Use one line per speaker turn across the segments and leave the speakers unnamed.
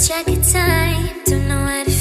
such a time. Don't know how to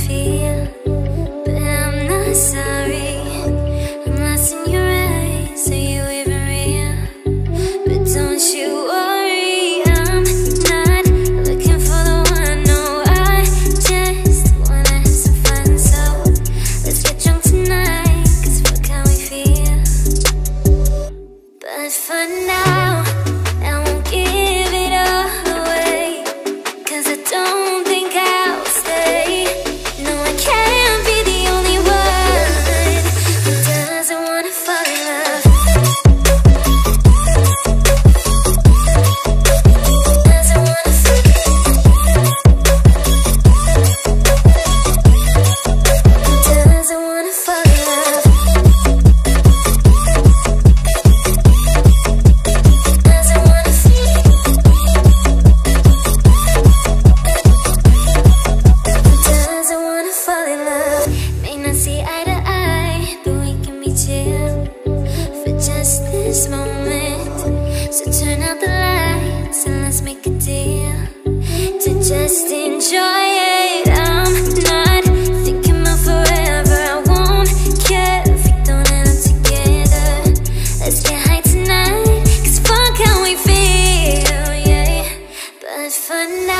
for now.